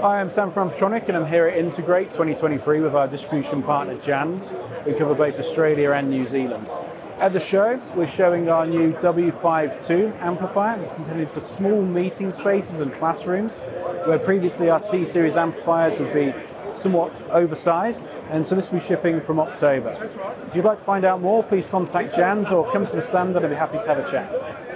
Hi, I'm Sam from Ampetronic, and I'm here at Integrate 2023 with our distribution partner Jands. We cover both Australia and New Zealand. At the show, we're showing our new W5-2 amplifier. It's intended for small meeting spaces and classrooms, where previously our C series amplifiers would be somewhat oversized, and so this will be shipping from October. If you'd like to find out more, please contact Jands or come to the stand and I'd be happy to have a chat.